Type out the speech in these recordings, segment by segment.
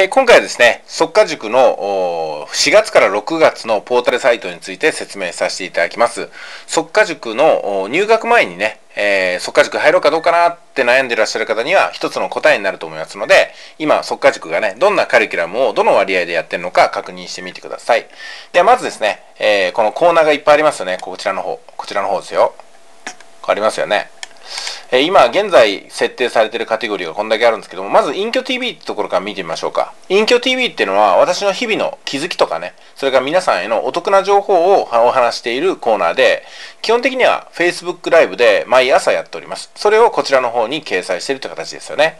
えー、今回はですね、速化塾の4月から6月のポータルサイトについて説明させていただきます。速化塾の入学前にね、えー、速化塾入ろうかどうかなって悩んでいらっしゃる方には一つの答えになると思いますので、今、速化塾がね、どんなカリキュラムをどの割合でやってるのか確認してみてください。ではまずですね、えー、このコーナーがいっぱいありますよね。こちらの方。こちらの方ですよ。ありますよね。え今現在設定されているカテゴリーがこんだけあるんですけども、まず隠居 TV ってところから見てみましょうか。隠居 TV っていうのは私の日々の気づきとかね、それから皆さんへのお得な情報をお話しているコーナーで、基本的には Facebook ライブで毎朝やっております。それをこちらの方に掲載しているという形ですよね。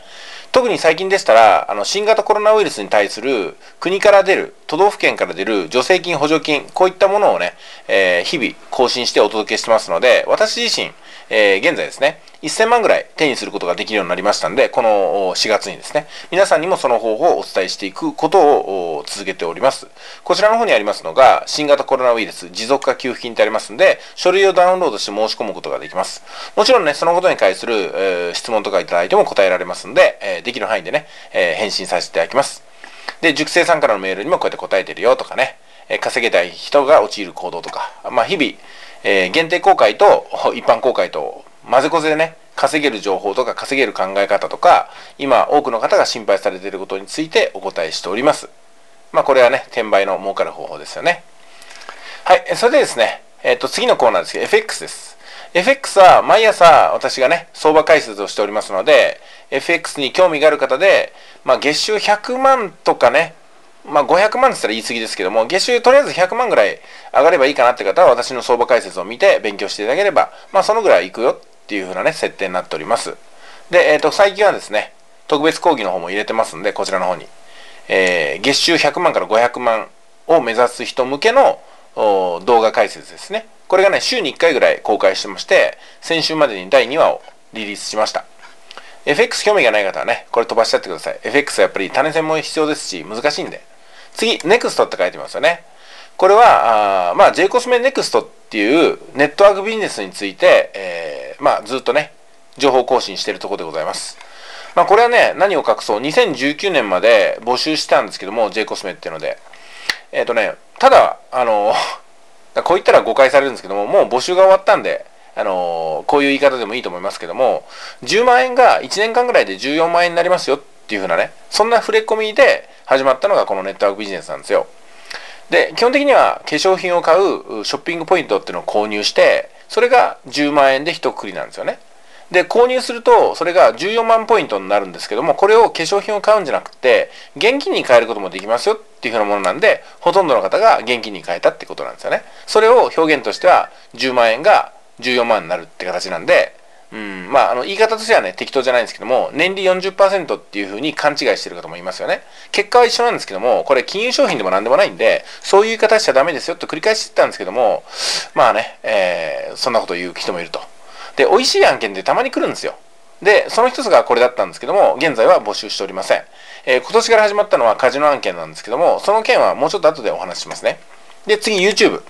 特に最近でしたら、あの新型コロナウイルスに対する国から出る、都道府県から出る助成金、補助金、こういったものをね、えー、日々更新してお届けしてますので、私自身、えー、現在ですね、1000万ぐらい手にすることができるようになりましたんで、この4月にですね、皆さんにもその方法をお伝えしていくことを続けております。こちらの方にありますのが、新型コロナウイルス持続化給付金ってありますんで、書類をダウンロードして申し込むことができます。もちろんね、そのことに対する、えー、質問とかいただいても答えられますんで、えー、できる範囲でね、えー、返信させていただきます。で、塾生さんからのメールにもこうやって答えてるよとかね、え稼げたい人が陥る行動とか、まあ、日々、えー、限定公開と 一般公開と混ぜこぜでね、稼げる情報とか稼げる考え方とか、今多くの方が心配されていることについてお答えしております。まあこれはね、転売の儲かる方法ですよね。はい、それでですね、えっ、ー、と次のコーナーですけど、FX です。FX は毎朝私がね、相場解説をしておりますので、FX に興味がある方で、まあ月収100万とかね、まあ、500万って言ったら言い過ぎですけども、月収とりあえず100万ぐらい上がればいいかなって方は、私の相場解説を見て勉強していただければ、まあ、そのぐらいいくよっていう風なね、設定になっております。で、えっ、ー、と、最近はですね、特別講義の方も入れてますんで、こちらの方に。えー、月収100万から500万を目指す人向けの動画解説ですね。これがね、週に1回ぐらい公開してまして、先週までに第2話をリリースしました。FX 興味がない方はね、これ飛ばしちゃってください。FX はやっぱり種銭も必要ですし、難しいんで。次、NEXT って書いてますよね。これは、あまあ、J コスメ NEXT っていうネットワークビジネスについて、えー、まあ、ずっとね、情報更新してるところでございます。まあ、これはね、何を隠そう、2019年まで募集してたんですけども、J コスメっていうので。えっ、ー、とね、ただ、あの、こう言ったら誤解されるんですけども、もう募集が終わったんで、あのこういう言い方でもいいと思いますけども、10万円が1年間ぐらいで14万円になりますよっていうふうなね、そんな触れ込みで始まったのがこのネットワークビジネスなんですよ。で、基本的には化粧品を買うショッピングポイントっていうのを購入して、それが10万円で一括りなんですよね。で、購入すると、それが14万ポイントになるんですけども、これを化粧品を買うんじゃなくて、現金に変えることもできますよっていうふうなものなんで、ほとんどの方が現金に変えたってことなんですよね。それを表現としては、10万円が14万になるって形なんで、うん、まあ、あの、言い方としてはね、適当じゃないんですけども、年利40%っていうふうに勘違いしてる方もいますよね。結果は一緒なんですけども、これ金融商品でも何でもないんで、そういう言い方しちゃダメですよと繰り返し言ったんですけども、まあね、えー、そんなこと言う人もいると。で、美味しい案件ってたまに来るんですよ。で、その一つがこれだったんですけども、現在は募集しておりません。えー、今年から始まったのはカジノ案件なんですけども、その件はもうちょっと後でお話ししますね。で、次 YouTube。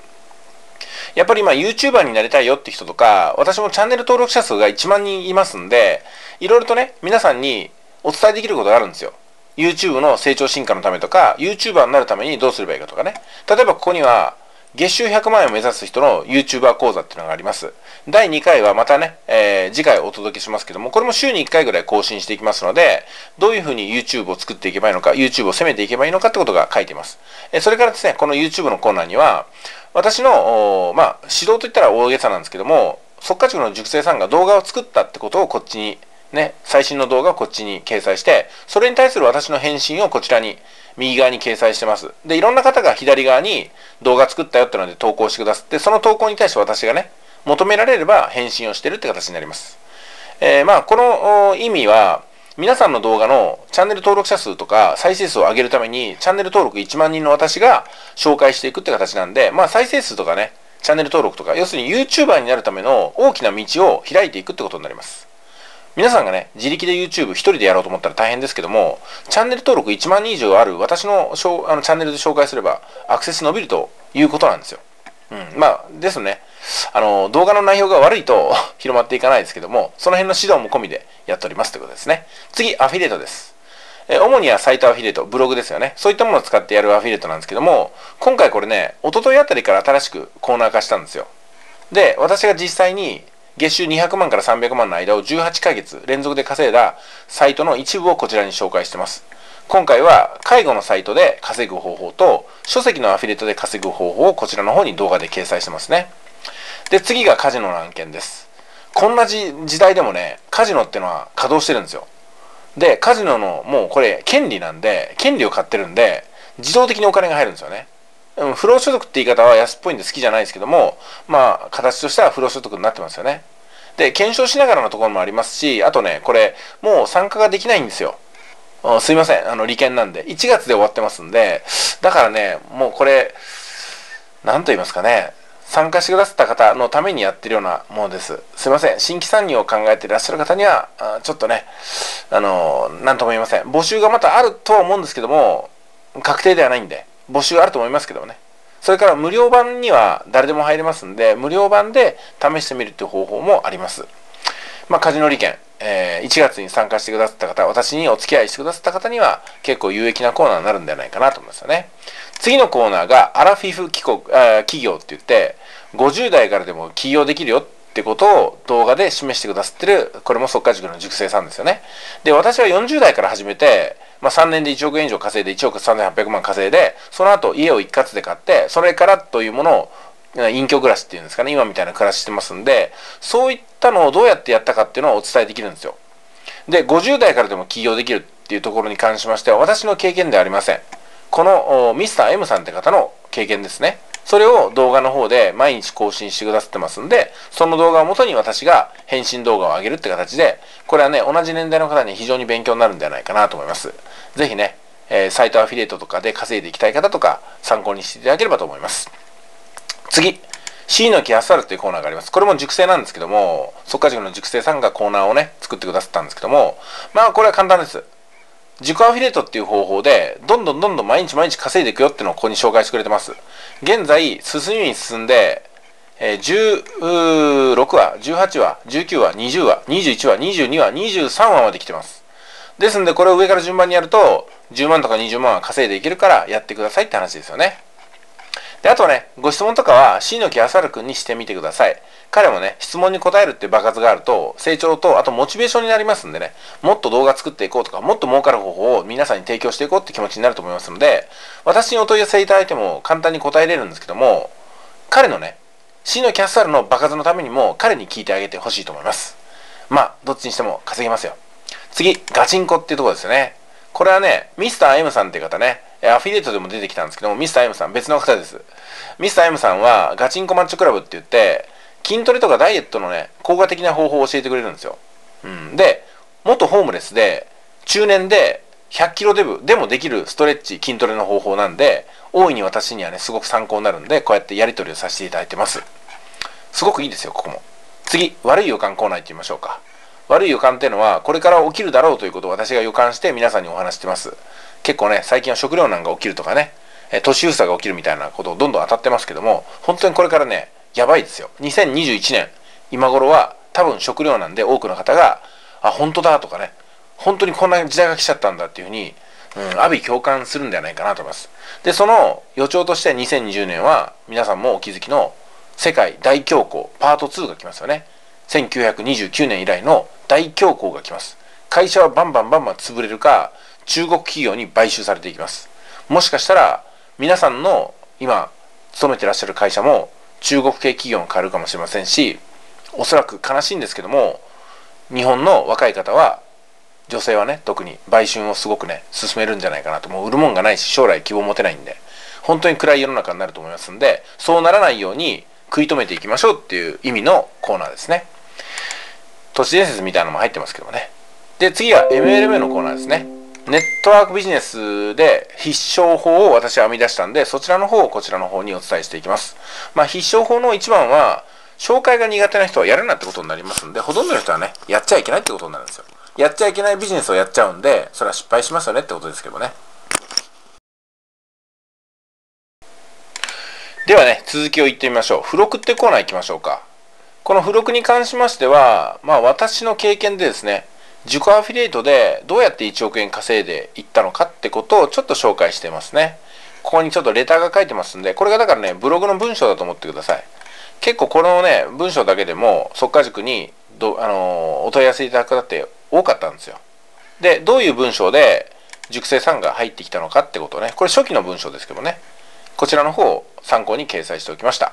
やっぱり今 YouTuber になりたいよって人とか、私もチャンネル登録者数が1万人いますんで、いろいろとね、皆さんにお伝えできることがあるんですよ。YouTube の成長進化のためとか、YouTuber になるためにどうすればいいかとかね。例えばここには、月収100万円を目指す人の YouTuber 講座っていうのがあります。第2回はまたね、えー、次回お届けしますけども、これも週に1回ぐらい更新していきますので、どういうふうに YouTube を作っていけばいいのか、YouTube を攻めていけばいいのかってことが書いています。えー、それからですね、この YouTube のコーナーには、私の、まあ、指導といったら大げさなんですけども、速稼塾の塾生さんが動画を作ったってことをこっちに、ね、最新の動画をこっちに掲載して、それに対する私の返信をこちらに、右側に掲載してます。で、いろんな方が左側に動画作ったよってので投稿してくださって、その投稿に対して私がね、求められれば返信をしてるって形になります。えー、まあ、この意味は、皆さんの動画のチャンネル登録者数とか再生数を上げるために、チャンネル登録1万人の私が紹介していくって形なんで、まあ再生数とかね、チャンネル登録とか、要するに YouTuber になるための大きな道を開いていくってことになります。皆さんがね、自力で YouTube 一人でやろうと思ったら大変ですけども、チャンネル登録1万人以上ある私のあのチャンネルで紹介すればアクセス伸びるということなんですよ。うん、まあ、ですね。あの、動画の内容が悪いと 広まっていかないですけども、その辺の指導も込みでやっておりますということですね。次、アフィリエイトです。え主にはサイトアフィリエイト、ブログですよね。そういったものを使ってやるアフィリエイトなんですけども、今回これね、一昨日あたりから新しくコーナー化したんですよ。で、私が実際に月収200万から300万の間を18ヶ月連続で稼いだサイトの一部をこちらに紹介してます。今回は介護のサイトで稼ぐ方法と書籍のアフィリエイトで稼ぐ方法をこちらの方に動画で掲載してますね。で、次がカジノの案件です。こんな時代でもね、カジノってのは稼働してるんですよ。で、カジノのもうこれ権利なんで、権利を買ってるんで、自動的にお金が入るんですよね。不労所得って言い方は安っぽいんで好きじゃないですけども、まあ、形としては不労所得になってますよね。で、検証しながらのところもありますし、あとね、これ、もう参加ができないんですよ。すいません、あの、利権なんで。1月で終わってますんで、だからね、もうこれ、何と言いますかね、参加してくださった方のためにやってるようなものです。すいません。新規参入を考えていらっしゃる方には、ちょっとね、あの、なんとも言いません。募集がまたあるとは思うんですけども、確定ではないんで、募集あると思いますけどもね。それから無料版には誰でも入れますんで、無料版で試してみるという方法もあります。まあ、カジノ利権、えー、1月に参加してくださった方、私にお付き合いしてくださった方には結構有益なコーナーになるんじゃないかなと思いますよね。次のコーナーがアラフィフ企企業って言って、50代からでも起業できるよってことを動画で示してくださってる、これも速稼塾の塾生さんですよね。で、私は40代から始めて、まあ、3年で1億円以上稼いで1億3800万稼いで、その後家を一括で買って、それからというものを隠居暮らしっていうんですかね、今みたいな暮らししてますんで、そういったのをどうやってやったかっていうのをお伝えできるんですよ。で、50代からでも起業できるっていうところに関しましては、私の経験ではありません。このミスター M さんって方の経験ですね。それを動画の方で毎日更新してくださってますんで、その動画をもとに私が返信動画を上げるって形で、これはね、同じ年代の方に非常に勉強になるんではないかなと思います。ぜひね、えー、サイトアフィリエイトとかで稼いでいきたい方とか参考にしていただければと思います。次。C の木あさるというコーナーがあります。これも熟成なんですけども、速稼塾の熟成さんがコーナーをね、作ってくださったんですけども、まあこれは簡単です。自己アフィリエイトっていう方法で、どんどんどんどん毎日毎日稼いでいくよっていうのをここに紹介してくれてます。現在、進みに進んで、えー、16話、18話、19話、20話、21話、22話、23話まで来てます。ですんで、これを上から順番にやると、10万とか20万は稼いでいけるからやってくださいって話ですよね。で、あとね、ご質問とかは、椎の木あさるくんにしてみてください。彼もね、質問に答えるっていう爆発があると、成長と、あとモチベーションになりますんでね、もっと動画作っていこうとか、もっと儲かる方法を皆さんに提供していこうって気持ちになると思いますので、私にお問い合わせいただいても簡単に答えれるんですけども、彼のね、椎のキャッサルの爆発のためにも彼に聞いてあげてほしいと思います。まあ、どっちにしても稼げますよ。次、ガチンコっていうところですよね。これはね、ミスター M さんっていう方ね、アフィリエイトでも出てきたんですけども、ミスター M さん、別の方です。ミスター M さんは、ガチンコマッチョクラブって言って、筋トレとかダイエットのね、効果的な方法を教えてくれるんですよ。うん。で、元ホームレスで、中年で、100キロデブでもできるストレッチ、筋トレの方法なんで、大いに私にはね、すごく参考になるんで、こうやってやり取りをさせていただいてます。すごくいいですよ、ここも。次、悪い予感コーナー行ってみましょうか。悪い予感っていうのは、これから起きるだろうということを私が予感して皆さんにお話してます。結構ね、最近は食糧難が起きるとかね、え都市封鎖が起きるみたいなことをどんどん当たってますけども、本当にこれからね、やばいですよ。2021年、今頃は多分食糧難で多くの方が、あ、本当だとかね、本当にこんな時代が来ちゃったんだっていうふうに、うん、阿鼻共感するんではないかなと思います。で、その予兆として2020年は、皆さんもお気づきの世界大恐慌パート2が来ますよね。1929年以来の大恐慌が来ます。会社はバンバンバンバン潰れるか、中国企業に買収されていきます。もしかしたら、皆さんの今、勤めてらっしゃる会社も中国系企業に変わるかもしれませんし、おそらく悲しいんですけども、日本の若い方は、女性はね、特に売春をすごくね、進めるんじゃないかなと。もう売るもんがないし、将来希望持てないんで、本当に暗い世の中になると思いますんで、そうならないように食い止めていきましょうっていう意味のコーナーですね。都市伝説みたいなのも入ってますけどもね。で、次は MLM のコーナーですね。ネットワークビジネスで必勝法を私は編み出したんで、そちらの方をこちらの方にお伝えしていきます。まあ、必勝法の一番は、紹介が苦手な人はやるなってことになりますんで、ほとんどの人はね、やっちゃいけないってことになるんですよ。やっちゃいけないビジネスをやっちゃうんで、それは失敗しますよねってことですけどね。ではね、続きを言ってみましょう。付録ってコーナー行きましょうか。この付録に関しましては、まあ私の経験でですね、自己アフィリエイトでどうやって1億円稼いでいったのかってことをちょっと紹介してますね。ここにちょっとレターが書いてますんで、これがだからね、ブログの文章だと思ってください。結構このね、文章だけでも、速稼塾にど、あのー、お問い合わせいただく方って多かったんですよ。で、どういう文章で塾生さんが入ってきたのかってことね、これ初期の文章ですけどね、こちらの方を参考に掲載しておきました。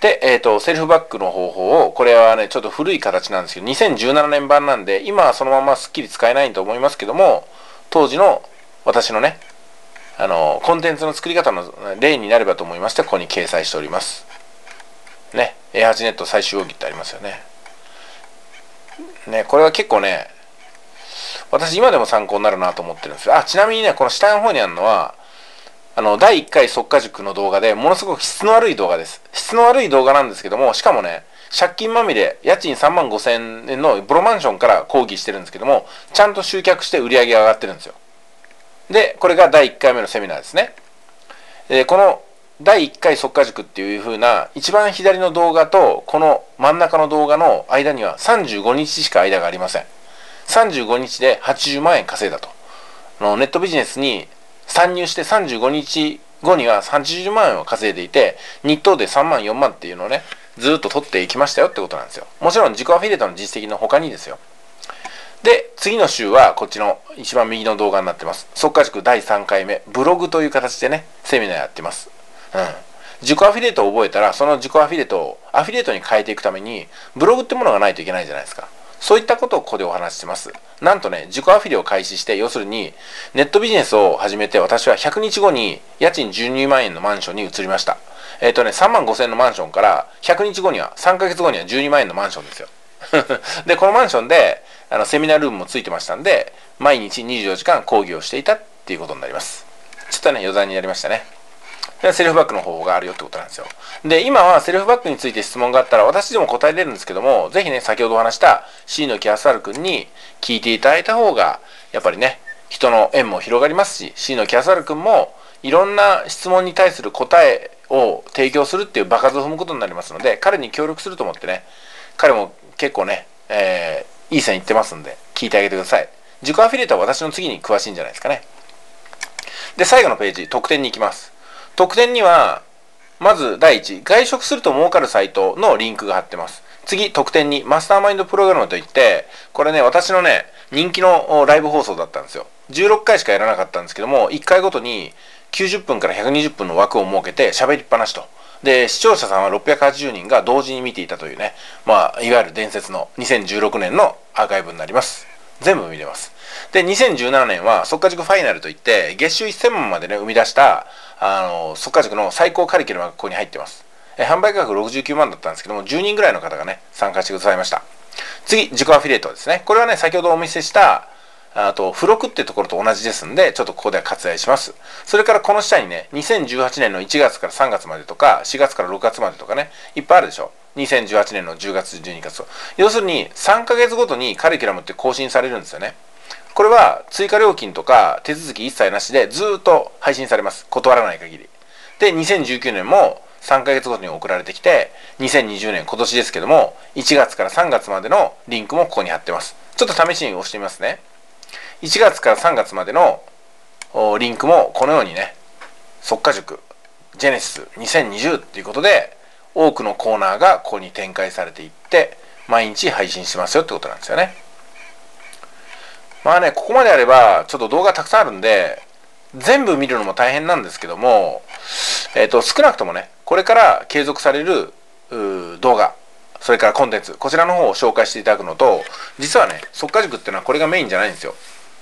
で、えっ、ー、と、セルフバックの方法を、これはね、ちょっと古い形なんですけど、2017年版なんで、今はそのまますっきり使えないと思いますけども、当時の私のね、あの、コンテンツの作り方の例になればと思いまして、ここに掲載しております。ね、A8 ネット最終奥義ってありますよね。ね、これは結構ね、私今でも参考になるなと思ってるんですよ。あ、ちなみにね、この下の方にあるのは、あの、第1回速化塾の動画でものすごく質の悪い動画です。質の悪い動画なんですけども、しかもね、借金まみれ、家賃3万5千円のブロマンションから抗議してるんですけども、ちゃんと集客して売り上げが上がってるんですよ。で、これが第1回目のセミナーですね。で、この第1回速化塾っていう風な、一番左の動画と、この真ん中の動画の間には35日しか間がありません。35日で80万円稼いだと。のネットビジネスに参入して35日後には30万円を稼いでいて、日当で3万4万っていうのをね、ずっと取っていきましたよってことなんですよ。もちろん自己アフィリエイトの実績の他にですよ。で、次の週はこっちの一番右の動画になってます。速稼塾第3回目、ブログという形でね、セミナーやってます。うん。自己アフィリエイトを覚えたら、その自己アフィリエイトをアフィリエイトに変えていくために、ブログってものがないといけないじゃないですか。そういったことをここでお話ししてます。なんとね、自己アフィリを開始して、要するに、ネットビジネスを始めて、私は100日後に家賃12万円のマンションに移りました。えっ、ー、とね、3万5千のマンションから、100日後には、3ヶ月後には12万円のマンションですよ。で、このマンションで、あの、セミナールームもついてましたんで、毎日24時間講義をしていたっていうことになります。ちょっとね、余談になりましたね。セルフバックの方法があるよってことなんですよ。で、今はセルフバックについて質問があったら私でも答えれるんですけども、ぜひね、先ほどお話した C のキャスタル君に聞いていただいた方が、やっぱりね、人の縁も広がりますし、C のキャスタル君もいろんな質問に対する答えを提供するっていう場数を踏むことになりますので、彼に協力すると思ってね、彼も結構ね、えー、いい線いってますんで、聞いてあげてください。自己アフィリエイトは私の次に詳しいんじゃないですかね。で、最後のページ、特典に行きます。特典には、まず第一、外食すると儲かるサイトのリンクが貼ってます。次、特典に、マスターマインドプログラムといって、これね、私のね、人気のライブ放送だったんですよ。16回しかやらなかったんですけども、1回ごとに90分から120分の枠を設けて喋りっぱなしと。で、視聴者さんは680人が同時に見ていたというね、まあ、いわゆる伝説の2016年のアーカイブになります。全部見れます。で、2017年は、速稼塾ファイナルといって、月収1000万までね、生み出した、あの速稼塾の最高カリキュラムがここに入ってます。え販売価格69万だったんですけども10人ぐらいの方がね参加してくださいました。次自己アフィリエイトですね。これはね先ほどお見せしたあと付録っていうところと同じですんでちょっとここでは割愛します。それからこの下にね2018年の1月から3月までとか4月から6月までとかねいっぱいあるでしょ。2018年の10月12月と。要するに3ヶ月ごとにカリキュラムって更新されるんですよね。これは追加料金とか手続き一切なしでずっと配信されます。断らない限り。で、2019年も3ヶ月ごとに送られてきて、2020年今年ですけども、1月から3月までのリンクもここに貼ってます。ちょっと試しに押してみますね。1月から3月までのリンクもこのようにね、速稼塾、ジェネシス2020っていうことで、多くのコーナーがここに展開されていって、毎日配信しますよってことなんですよね。まあね、ここまであれば、ちょっと動画たくさんあるんで、全部見るのも大変なんですけども、えっ、ー、と、少なくともね、これから継続される動画、それからコンテンツ、こちらの方を紹介していただくのと、実はね、速稼塾っていうのはこれがメインじゃないんですよ。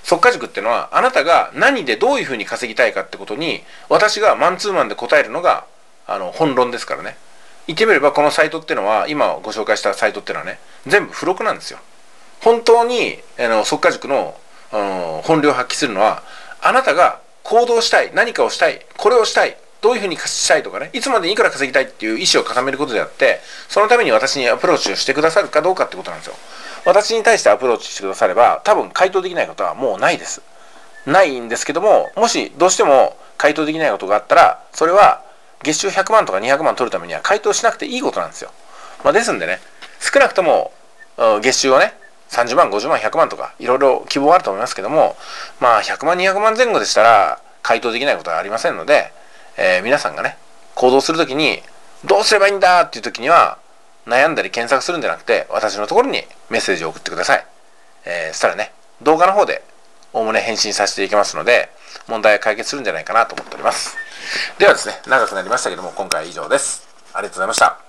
速稼塾っていうのは、あなたが何でどういうふうに稼ぎたいかってことに、私がマンツーマンで答えるのが、あの、本論ですからね。言ってみれば、このサイトっていうのは、今ご紹介したサイトっていうのはね、全部付録なんですよ。本当にあの速稼塾の本領を発揮するのはあなたが行動したい何かをしたいこれをしたいどういうふうにしたいとかねいつまでにいくら稼ぎたいっていう意思を固めることであってそのために私にアプローチをしてくださるかどうかってことなんですよ。私に対してアプローチしてくだされば多分回答できないことはもうないです。ないんですけどももしどうしても回答できないことがあったらそれは月収100万とか200万取るためには回答しなくていいことなんですよ、まあ、ですんでね少なくとも月収をね30万、50万、100万とか、いろいろ希望あると思いますけども、まあ、100万、200万前後でしたら、回答できないことはありませんので、えー、皆さんがね、行動するときに、どうすればいいんだっていうときには、悩んだり検索するんじゃなくて、私のところにメッセージを送ってください。えー、そしたらね、動画の方で、おおむね返信させていきますので、問題は解決するんじゃないかなと思っております。ではですね、長くなりましたけども、今回は以上です。ありがとうございました。